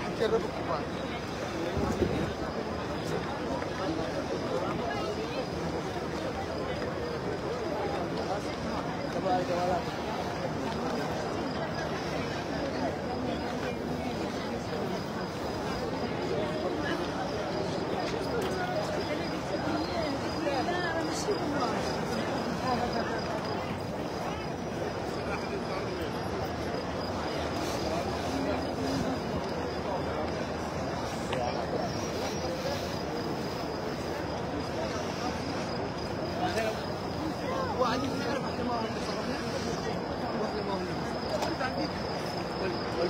akhirnya berubah.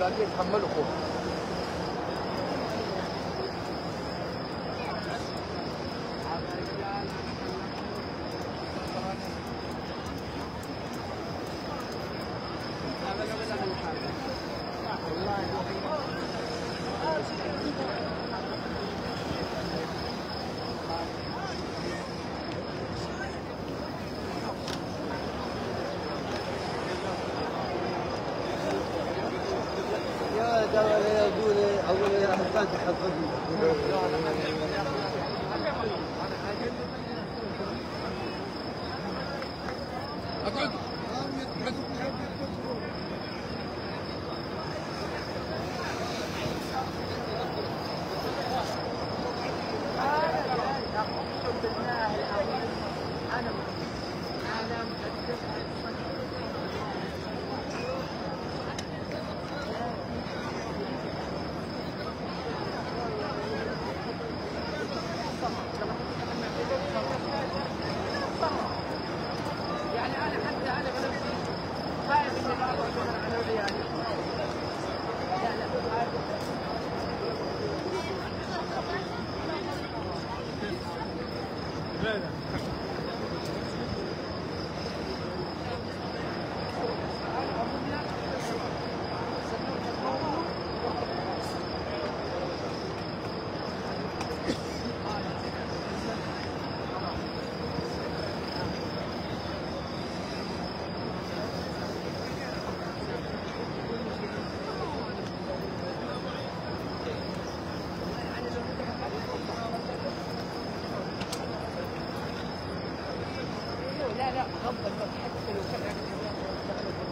والباقي يتحملوا خوف. يا حبان تحضرني Rueda. لا لا هبط تحسن وكذا